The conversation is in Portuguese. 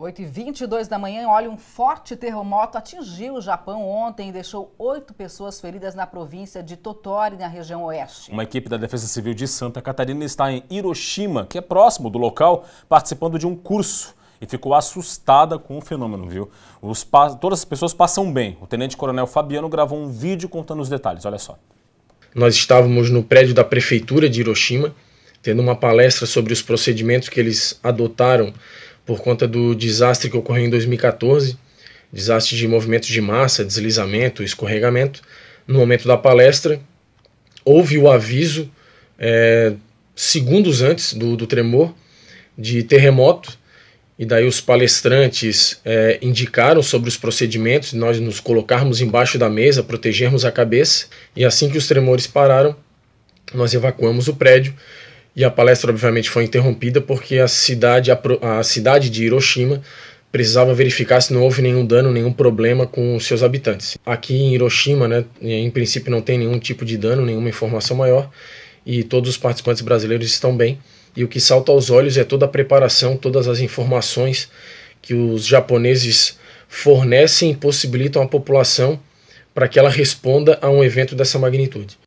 8h22 da manhã, olha, um forte terremoto atingiu o Japão ontem e deixou oito pessoas feridas na província de Totori, na região oeste. Uma equipe da Defesa Civil de Santa Catarina está em Hiroshima, que é próximo do local, participando de um curso e ficou assustada com o fenômeno, viu? Os, todas as pessoas passam bem. O tenente-coronel Fabiano gravou um vídeo contando os detalhes, olha só. Nós estávamos no prédio da prefeitura de Hiroshima, tendo uma palestra sobre os procedimentos que eles adotaram por conta do desastre que ocorreu em 2014, desastre de movimentos de massa, deslizamento, escorregamento. No momento da palestra, houve o aviso, é, segundos antes do, do tremor, de terremoto, e daí os palestrantes é, indicaram sobre os procedimentos, nós nos colocarmos embaixo da mesa, protegermos a cabeça, e assim que os tremores pararam, nós evacuamos o prédio e a palestra obviamente foi interrompida porque a cidade, a, a cidade de Hiroshima precisava verificar se não houve nenhum dano, nenhum problema com os seus habitantes. Aqui em Hiroshima, né, em princípio não tem nenhum tipo de dano, nenhuma informação maior, e todos os participantes brasileiros estão bem. E o que salta aos olhos é toda a preparação, todas as informações que os japoneses fornecem e possibilitam à população para que ela responda a um evento dessa magnitude.